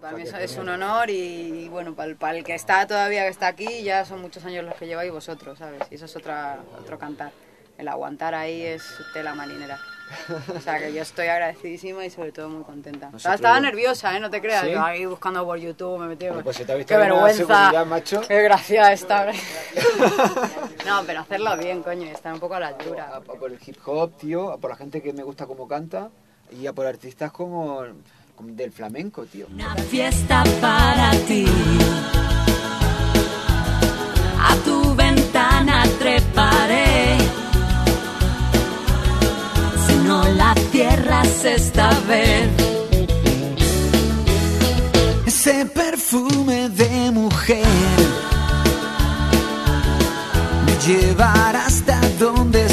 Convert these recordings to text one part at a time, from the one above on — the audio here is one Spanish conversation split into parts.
Para mí es un honor y, bueno, para el, que está todavía que está aquí, ya son muchos años los que lleváis vosotros, ¿sabes? Y eso es otra, otro cantar. El aguantar ahí es tela marinera. O sea que yo estoy agradecidísima y sobre todo muy contenta. Estaba nerviosa, ¿eh? No te creas. Yo ahí buscando por YouTube me metí. pues si te Qué vergüenza. macho. Qué gracia esta. no, pero hacerlo bien, coño, y estar un poco a la altura. por el hip hop, tío, por la gente que me gusta cómo canta y a por artistas como del flamenco, tío. Una fiesta para ti. A tu ventana treparé no la tierras esta vez. Ese perfume de mujer me llevará hasta donde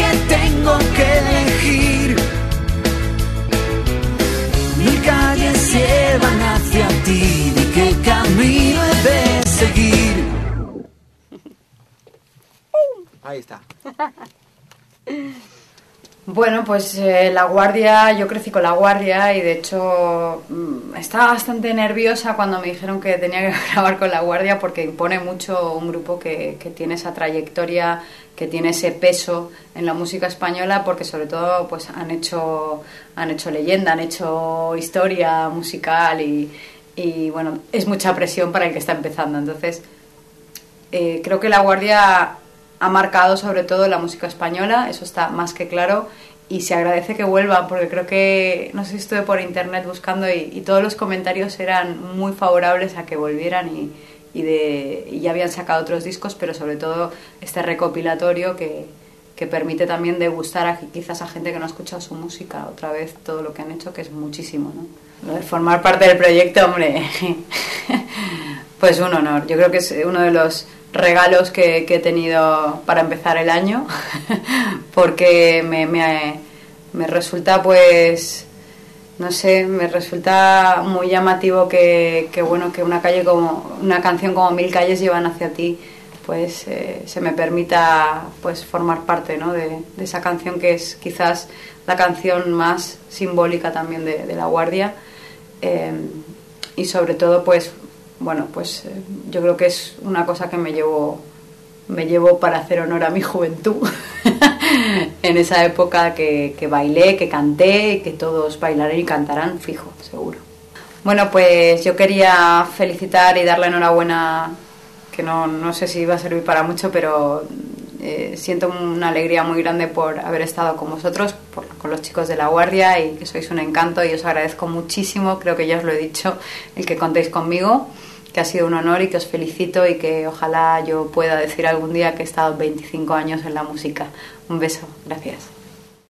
que tengo que elegir. Mil calles llevan hacia ti, y qué camino he seguir. Ahí está. Bueno, pues eh, la guardia, yo crecí con la guardia y de hecho mm, estaba bastante nerviosa cuando me dijeron que tenía que grabar con la guardia porque impone mucho un grupo que, tiene esa trayectoria, que tiene ese peso en la música española porque sobre todo pues han hecho, han hecho leyenda, han hecho historia musical y, y bueno, es mucha presión para el que está empezando. Entonces, eh, creo que la guardia ha marcado sobre todo la música española, eso está más que claro, y se agradece que vuelvan, porque creo que, no sé si estuve por internet buscando y, todos los comentarios eran muy favorables a que volvieran y, ya habían sacado otros discos, pero sobre todo este recopilatorio que, permite también degustar a, quizás a gente que no ha escuchado su música otra vez todo lo que han hecho, que es muchísimo, ¿no? Formar parte del proyecto, hombre, pues un honor. Yo creo que es uno de los regalos que, he tenido para empezar el año, porque me, me, resulta pues no sé, me resulta muy llamativo que, bueno, que una calle como, una canción como Mil calles llevan hacia ti, pues eh, se me permita pues formar parte ¿no? de, esa canción que es quizás la canción más simbólica también de, la guardia eh, y sobre todo pues bueno, pues eh, yo creo que es una cosa que me llevo, me llevo para hacer honor a mi juventud. en esa época que, que bailé, que canté que todos bailarán y cantarán, fijo, seguro. Bueno, pues yo quería felicitar y darle enhorabuena, que no, no sé si va a servir para mucho, pero eh, siento una alegría muy grande por haber estado con vosotros, con los chicos de la Guardia y que sois un encanto y os agradezco muchísimo, creo que ya os lo he dicho, el que contéis conmigo que ha sido un honor y que os felicito y que ojalá yo pueda decir algún día que he estado 25 años en la música. Un beso, gracias.